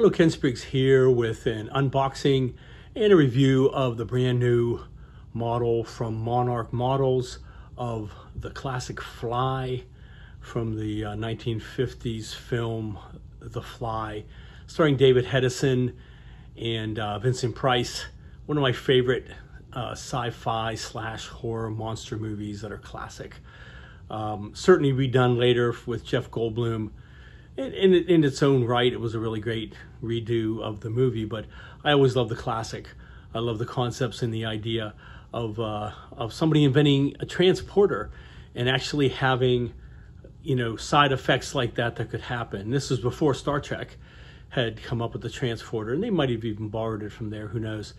Hello, Ken Spriggs here with an unboxing and a review of the brand new model from Monarch Models of the classic Fly from the uh, 1950s film The Fly, starring David Hedison and uh, Vincent Price, one of my favorite uh, sci-fi slash horror monster movies that are classic. Um, certainly redone later with Jeff Goldblum in, in, its own right, it was a really great redo of the movie. But I always love the classic. I love the concepts and the idea of uh, of somebody inventing a transporter and actually having you know side effects like that that could happen. This was before Star Trek had come up with the transporter, and they might have even borrowed it from there. Who knows?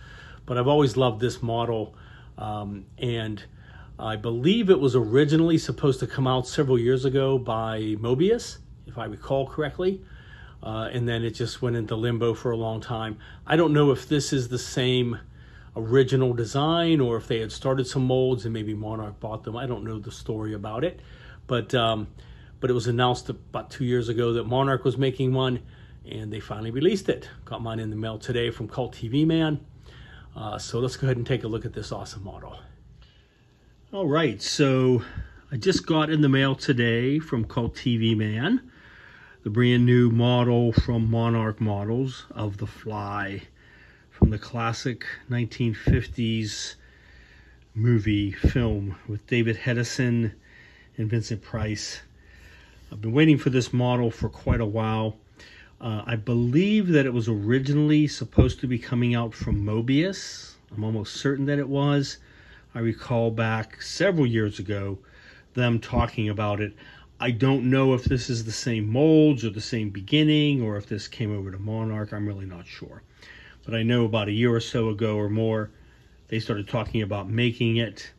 But I've always loved this model, um, and I believe it was originally supposed to come out several years ago by Moebius if I recall correctly. Uh, and then it just went into limbo for a long time. I don't know if this is the same original design or if they had started some molds and maybe Monarch bought them. I don't know the story about it, but um, but it was announced about two years ago that Monarch was making one, and they finally released it. Got mine in the mail today from Cult TV Man. Uh, so let's go ahead and take a look at this awesome model. All right, so I just got in the mail today from Cult TV Man the brand new model from Monarch Models of the Fly from the classic 1950s movie film with David Hedison and Vincent Price. I've been waiting for this model for quite a while. Uh, I believe that it was originally supposed to be coming out from Moebius. I'm almost certain that it was. I recall back several years ago them talking about it. I don't know if this is the same molds or the same beginning or if this came over to Monarch. I'm really not sure. But I know about a year or so ago or more, they started talking about making it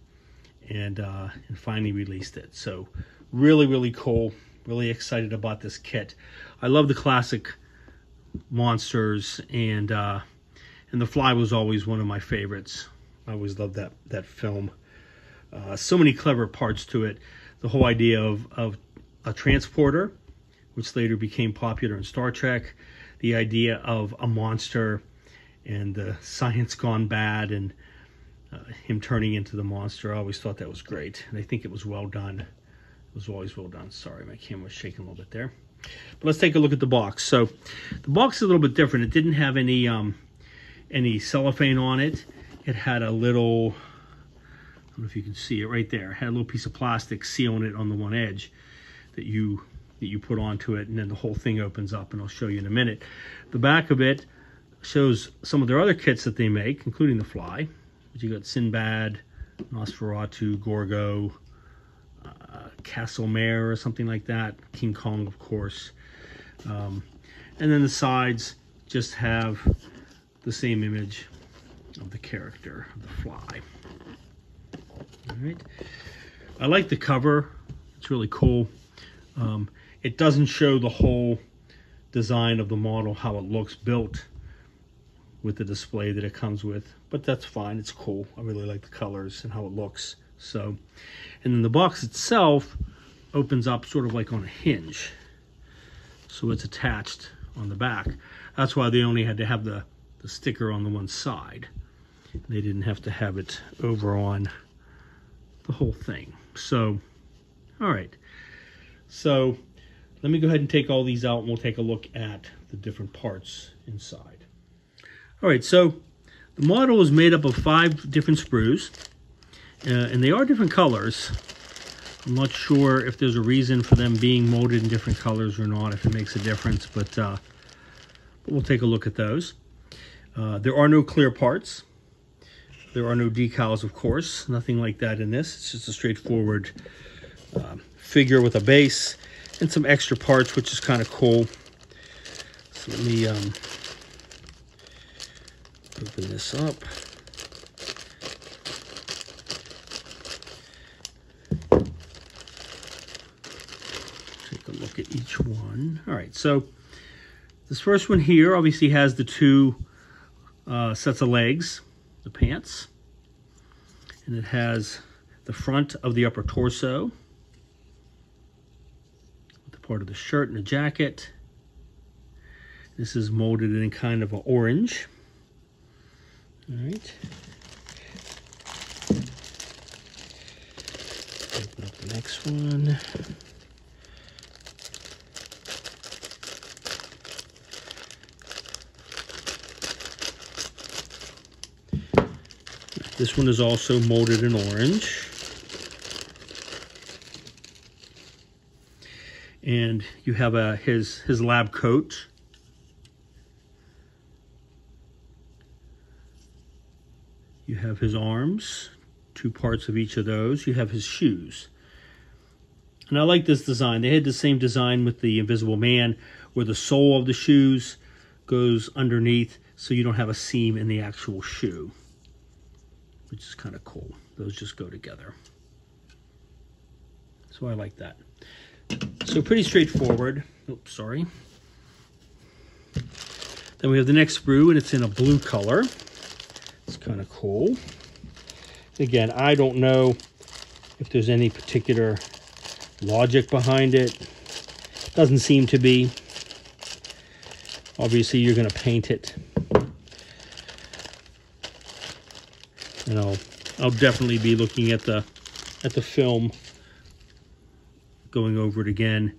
and, uh, and finally released it. So really, really cool. Really excited about this kit. I love the classic monsters and uh, and The Fly was always one of my favorites. I always loved that that film. Uh, so many clever parts to it. The whole idea of, of a transporter, which later became popular in Star Trek, the idea of a monster and the science gone bad and uh, him turning into the monster. I always thought that was great, and I think it was well done. It was always well done. Sorry, my camera was shaking a little bit there. But let's take a look at the box. So the box is a little bit different. It didn't have any um, any cellophane on it. It had a little, I don't know if you can see it right there. It had a little piece of plastic sealing it on the one edge that you that you put onto it and then the whole thing opens up and I'll show you in a minute. The back of it shows some of their other kits that they make, including the fly. You got Sinbad, Nosferatu, Gorgo, uh, Castle Mare or something like that, King Kong of course. Um, and then the sides just have the same image of the character, of the fly. All right. I like the cover. It's really cool. Um, it doesn't show the whole design of the model, how it looks built with the display that it comes with, but that's fine. It's cool. I really like the colors and how it looks. So, and then the box itself opens up sort of like on a hinge. So it's attached on the back. That's why they only had to have the, the sticker on the one side. They didn't have to have it over on the whole thing. So, all right. So let me go ahead and take all these out and we'll take a look at the different parts inside. All right, so the model is made up of five different sprues uh, and they are different colors. I'm not sure if there's a reason for them being molded in different colors or not, if it makes a difference, but, uh, but we'll take a look at those. Uh, there are no clear parts. There are no decals, of course, nothing like that in this. It's just a straightforward um, figure with a base and some extra parts, which is kind of cool. So let me um, open this up. Take a look at each one. All right, so this first one here obviously has the two uh, sets of legs, the pants, and it has the front of the upper torso, part of the shirt and the jacket. This is molded in kind of an orange. All right. Open up the next one. This one is also molded in orange. And you have a his his lab coat. You have his arms, two parts of each of those. You have his shoes. And I like this design. They had the same design with the Invisible Man, where the sole of the shoes goes underneath so you don't have a seam in the actual shoe which is kind of cool. Those just go together. So I like that. So pretty straightforward. Oops, sorry. Then we have the next sprue, and it's in a blue color. It's kind of cool. Again, I don't know if there's any particular logic behind it. Doesn't seem to be. Obviously, you're going to paint it and I'll I'll definitely be looking at the at the film going over it again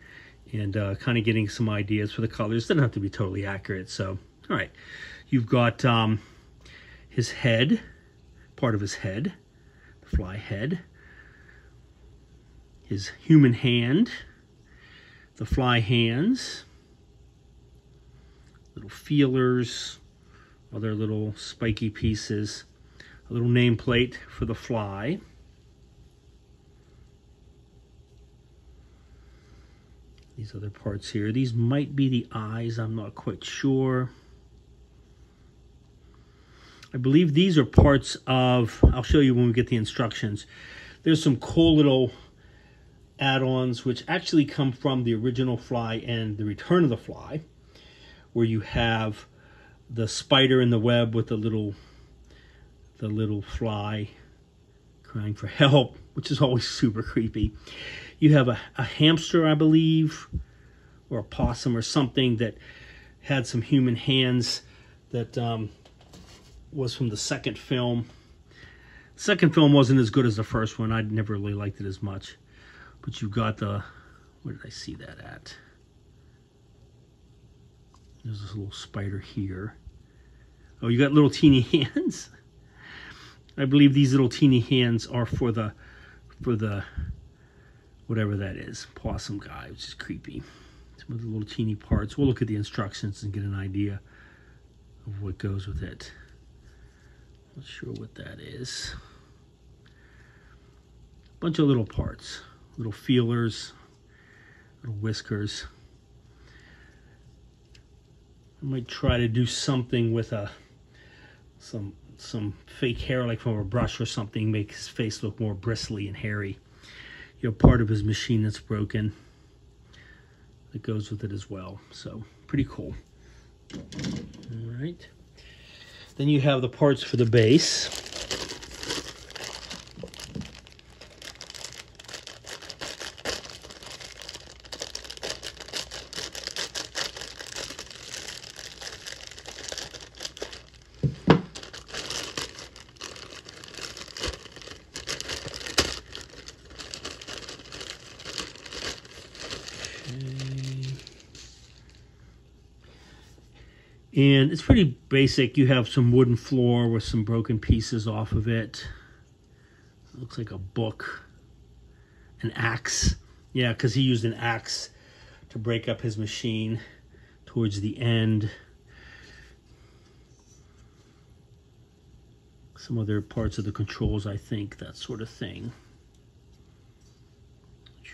and uh, kind of getting some ideas for the colors doesn't have to be totally accurate so all right you've got um, his head part of his head the fly head his human hand the fly hands little feelers other little spiky pieces a little nameplate for the fly. These other parts here. These might be the eyes. I'm not quite sure. I believe these are parts of, I'll show you when we get the instructions. There's some cool little add-ons which actually come from the original fly and the return of the fly where you have the spider in the web with the little the little fly crying for help, which is always super creepy. You have a, a hamster, I believe, or a possum or something that had some human hands that um, was from the second film. Second film wasn't as good as the first one. I never really liked it as much. But you've got the, where did I see that at? There's this little spider here. Oh, you got little teeny hands. I believe these little teeny hands are for the for the whatever that is, possum guy, which is creepy. Some of the little teeny parts. We'll look at the instructions and get an idea of what goes with it. Not sure what that is. A bunch of little parts, little feelers, little whiskers. I might try to do something with a some some fake hair like from a brush or something make his face look more bristly and hairy. You have part of his machine that's broken that goes with it as well. So pretty cool. All right. Then you have the parts for the base. And it's pretty basic. You have some wooden floor with some broken pieces off of it. it looks like a book. An axe. Yeah, because he used an axe to break up his machine towards the end. Some other parts of the controls, I think, that sort of thing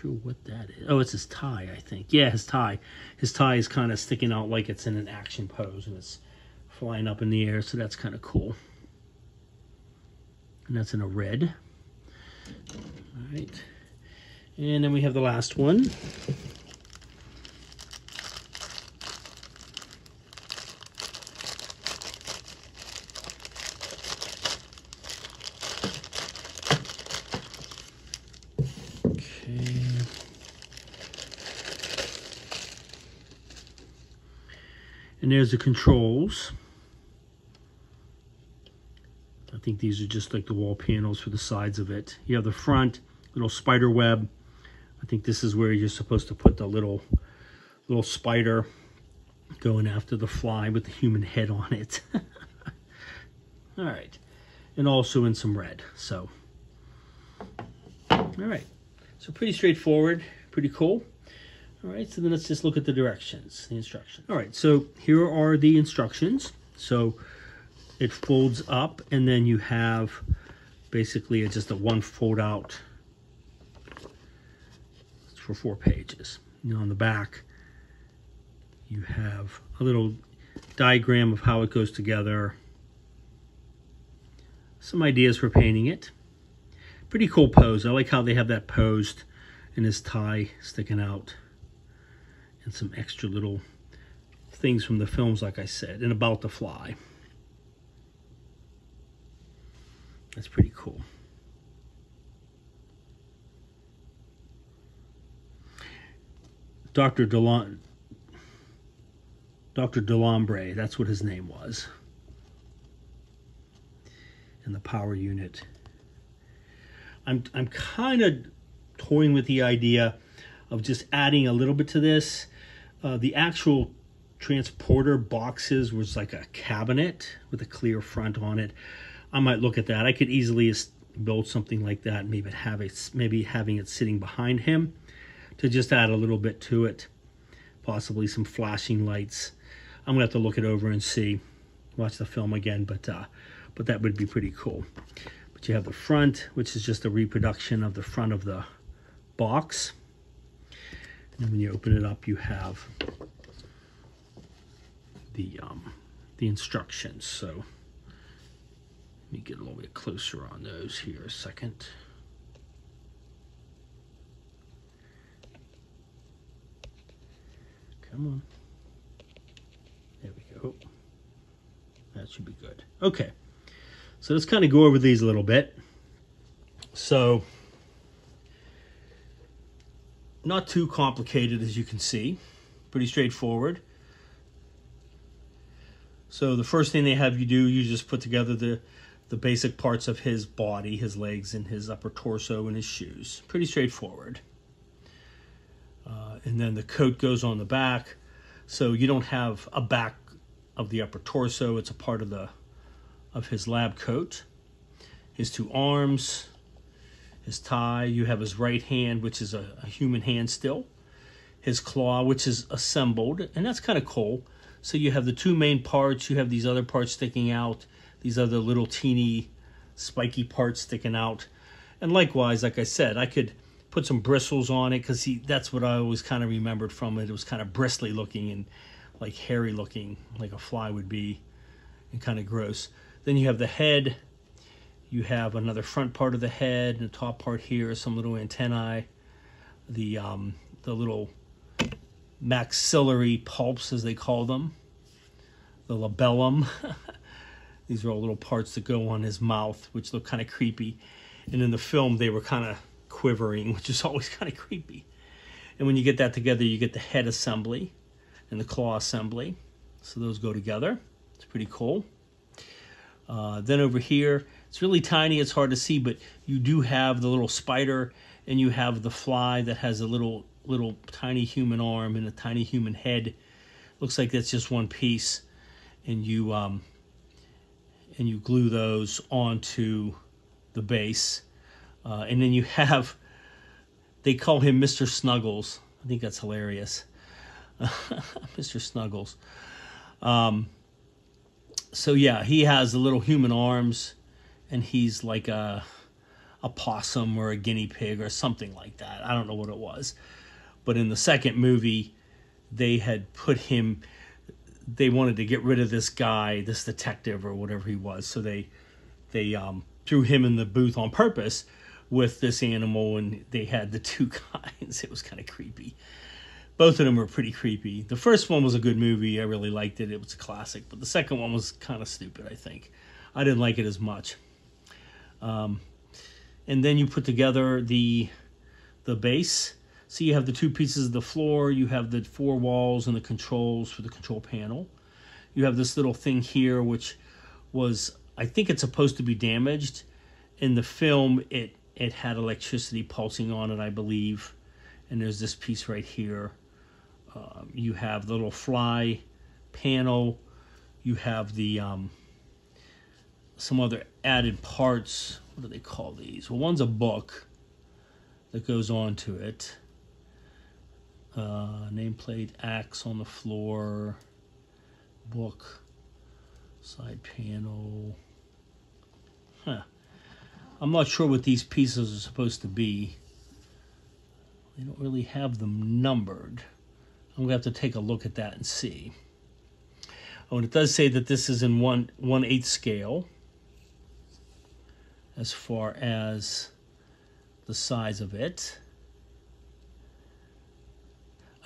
sure what that is. Oh, it's his tie, I think. Yeah, his tie. His tie is kind of sticking out like it's in an action pose and it's flying up in the air, so that's kind of cool. And that's in a red. All right. And then we have the last one. And there's the controls. I think these are just like the wall panels for the sides of it. You have the front, little spider web. I think this is where you're supposed to put the little little spider going after the fly with the human head on it. all right. And also in some red. So, all right. So pretty straightforward, pretty cool. All right, so then let's just look at the directions, the instructions. All right, so here are the instructions. So it folds up and then you have basically it's just a one fold out for four pages. And on the back, you have a little diagram of how it goes together. Some ideas for painting it. Pretty cool pose. I like how they have that posed and his tie sticking out and some extra little things from the films, like I said, and about to fly. That's pretty cool. Dr. Delon, Dr. Delambre, that's what his name was. And the power unit. I'm, I'm kind of toying with the idea of just adding a little bit to this. Uh, the actual transporter boxes was like a cabinet with a clear front on it. I might look at that. I could easily build something like that, maybe have it, maybe having it sitting behind him to just add a little bit to it. Possibly some flashing lights. I'm gonna have to look it over and see, watch the film again, but uh, but that would be pretty cool. But you have the front, which is just a reproduction of the front of the box. And when you open it up, you have the um, the instructions. So let me get a little bit closer on those here a second. Come on. There we go. That should be good. Okay. So let's kind of go over these a little bit. So not too complicated as you can see. Pretty straightforward. So the first thing they have you do, you just put together the, the basic parts of his body, his legs and his upper torso and his shoes. Pretty straightforward. Uh, and then the coat goes on the back. So you don't have a back of the upper torso. It's a part of the of his lab coat. His two arms, his tie. You have his right hand, which is a, a human hand still. His claw, which is assembled, and that's kind of cool. So you have the two main parts. You have these other parts sticking out. These other little teeny spiky parts sticking out. And likewise, like I said, I could put some bristles on it because that's what I always kind of remembered from it. It was kind of bristly looking and like hairy looking, like a fly would be, and kind of gross. Then you have the head, you have another front part of the head and the top part here, some little antennae, the, um, the little maxillary palps, as they call them, the labellum. These are all little parts that go on his mouth, which look kind of creepy. And in the film, they were kind of quivering, which is always kind of creepy. And when you get that together, you get the head assembly and the claw assembly. So those go together. It's pretty cool. Uh, then over here, it's really tiny, it's hard to see, but you do have the little spider and you have the fly that has a little little tiny human arm and a tiny human head. Looks like that's just one piece. And you um, and you glue those onto the base. Uh, and then you have, they call him Mr. Snuggles. I think that's hilarious. Mr. Snuggles. Um, so yeah, he has the little human arms and he's like a a possum or a guinea pig or something like that. I don't know what it was. But in the second movie, they had put him they wanted to get rid of this guy, this detective or whatever he was. So they they um, threw him in the booth on purpose with this animal and they had the two kinds. It was kind of creepy. Both of them were pretty creepy. The first one was a good movie. I really liked it. It was a classic. But the second one was kind of stupid, I think. I didn't like it as much. Um, and then you put together the the base. So you have the two pieces of the floor, you have the four walls and the controls for the control panel. You have this little thing here, which was, I think it's supposed to be damaged. In the film, it, it had electricity pulsing on it, I believe. And there's this piece right here. Um, you have the little fly panel. You have the um, some other added parts. What do they call these? Well, one's a book that goes on to it. Uh, nameplate, axe on the floor, book, side panel. Huh. I'm not sure what these pieces are supposed to be. They don't really have them numbered. I'm to have to take a look at that and see. Oh, and it does say that this is in one one eighth scale as far as the size of it.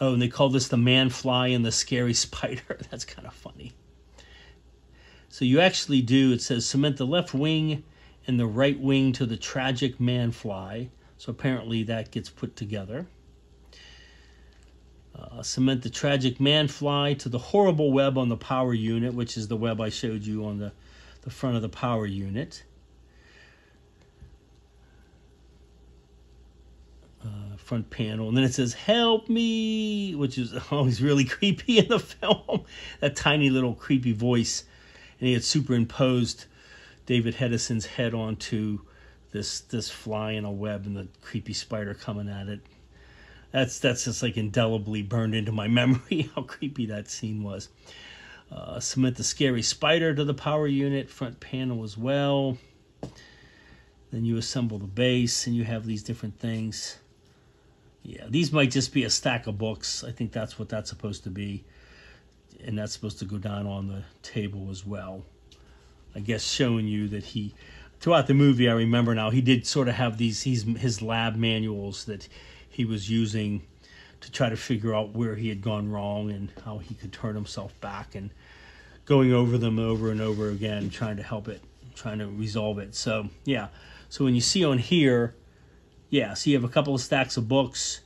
Oh, and they call this the man fly and the scary spider. That's kind of funny. So you actually do, it says cement the left wing and the right wing to the tragic man fly. So apparently that gets put together. Uh, cement the tragic man fly to the horrible web on the power unit, which is the web I showed you on the, the front of the power unit. Front panel, and then it says "Help me," which is always really creepy in the film. that tiny little creepy voice, and he had superimposed David Hedison's head onto this this fly in a web, and the creepy spider coming at it that's that's just like indelibly burned into my memory how creepy that scene was. Uh, cement the scary spider to the power unit front panel as well. Then you assemble the base and you have these different things. Yeah, these might just be a stack of books. I think that's what that's supposed to be. And that's supposed to go down on the table as well. I guess showing you that he, throughout the movie, I remember now, he did sort of have these, he's, his lab manuals that he was using to try to figure out where he had gone wrong and how he could turn himself back and going over them over and over again, trying to help it, trying to resolve it. So, yeah. So when you see on here, yeah, so you have a couple of stacks of books.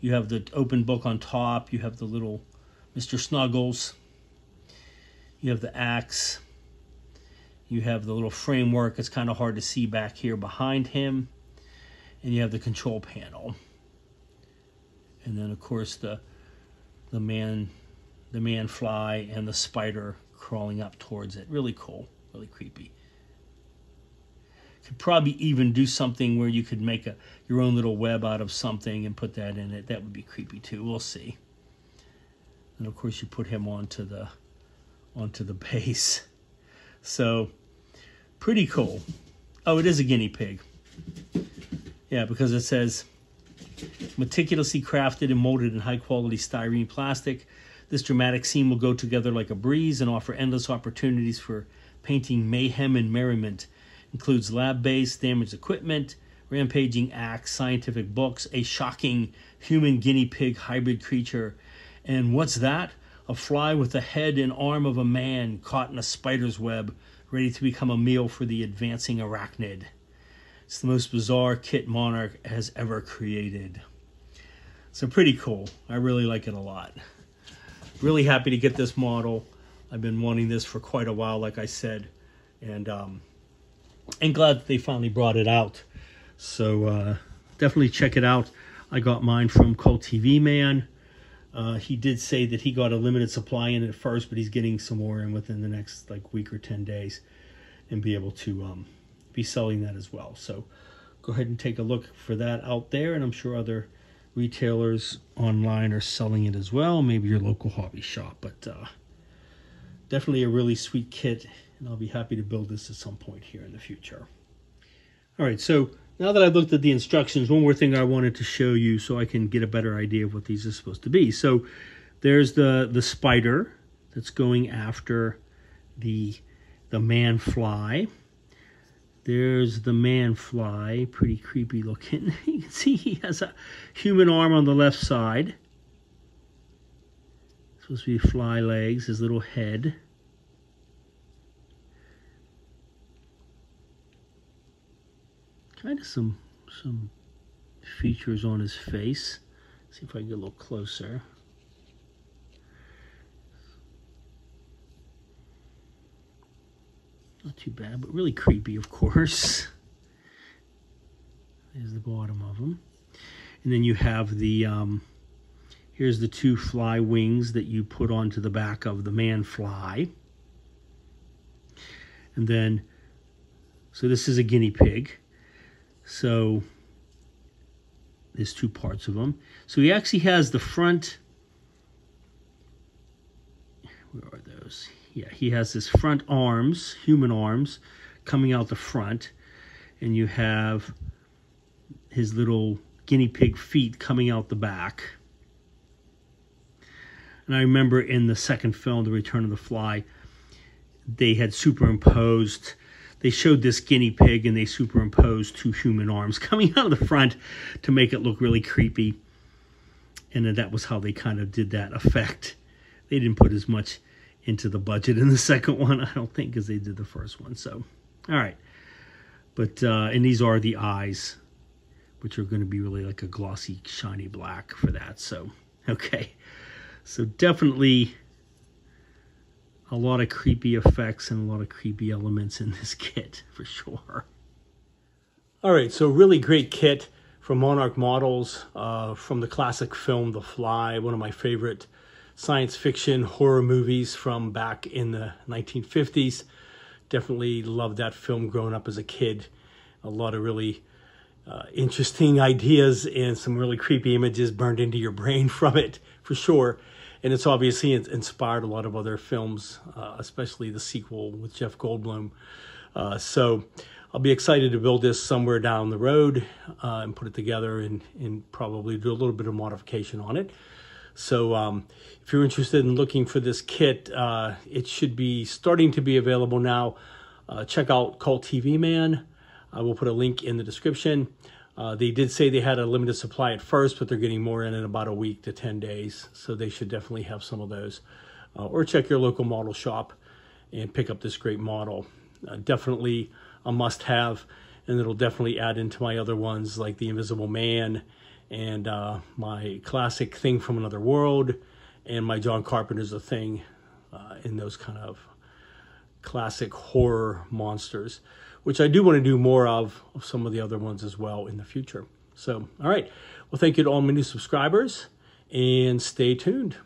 You have the open book on top. You have the little Mr. Snuggles. You have the axe. You have the little framework. It's kind of hard to see back here behind him. And you have the control panel and then of course the the man the man fly and the spider crawling up towards it. Really cool, really creepy. Could probably even do something where you could make a your own little web out of something and put that in it. That would be creepy too. We'll see. And of course you put him onto the onto the base. So pretty cool. Oh, it is a guinea pig. Yeah, because it says Meticulously crafted and molded in high quality styrene plastic, this dramatic scene will go together like a breeze and offer endless opportunities for painting mayhem and merriment. Includes lab based damaged equipment, rampaging axe, scientific books, a shocking human guinea pig hybrid creature, and what's that? A fly with the head and arm of a man caught in a spider's web, ready to become a meal for the advancing arachnid. It's the most bizarre kit Monarch has ever created. So pretty cool. I really like it a lot. Really happy to get this model. I've been wanting this for quite a while, like I said, and um, and glad that they finally brought it out. So uh, definitely check it out. I got mine from Cult TV Man. Uh, he did say that he got a limited supply in at first, but he's getting some more in within the next like week or 10 days and be able to um, be selling that as well. So go ahead and take a look for that out there, and I'm sure other retailers online are selling it as well. Maybe your local hobby shop, but uh, definitely a really sweet kit, and I'll be happy to build this at some point here in the future. All right, so now that I've looked at the instructions, one more thing I wanted to show you so I can get a better idea of what these are supposed to be. So there's the the spider that's going after the the man fly there's the man fly, pretty creepy looking. you can see he has a human arm on the left side. Supposed to be fly legs, his little head. Kind of some some features on his face. see if I can get a little closer. Not too bad, but really creepy, of course. There's the bottom of them. And then you have the, um, here's the two fly wings that you put onto the back of the man fly. And then, so this is a guinea pig. So there's two parts of him. So he actually has the front, where are those? Yeah, he has his front arms, human arms, coming out the front. And you have his little guinea pig feet coming out the back. And I remember in the second film, The Return of the Fly, they had superimposed, they showed this guinea pig and they superimposed two human arms coming out of the front to make it look really creepy. And then that was how they kind of did that effect. They didn't put as much into the budget in the second one, I don't think, as they did the first one. So, all right. But, uh, and these are the eyes which are going to be really like a glossy, shiny black for that. So, okay. So definitely a lot of creepy effects and a lot of creepy elements in this kit for sure. All right, so really great kit from Monarch Models uh, from the classic film The Fly, one of my favorite science fiction horror movies from back in the 1950s. Definitely loved that film growing up as a kid. A lot of really uh, interesting ideas and some really creepy images burned into your brain from it, for sure. And it's obviously inspired a lot of other films, uh, especially the sequel with Jeff Goldblum. Uh, so I'll be excited to build this somewhere down the road uh, and put it together and, and probably do a little bit of modification on it. So um, if you're interested in looking for this kit, uh, it should be starting to be available now. Uh, check out Cult TV Man. I will put a link in the description. Uh, they did say they had a limited supply at first, but they're getting more in in about a week to 10 days. So they should definitely have some of those. Uh, or check your local model shop and pick up this great model. Uh, definitely a must have, and it'll definitely add into my other ones like The Invisible Man and uh, my classic Thing from Another World and my John Carpenter's The Thing uh, in those kind of classic horror monsters which I do want to do more of, of some of the other ones as well in the future. So, all right. Well, thank you to all my new subscribers and stay tuned.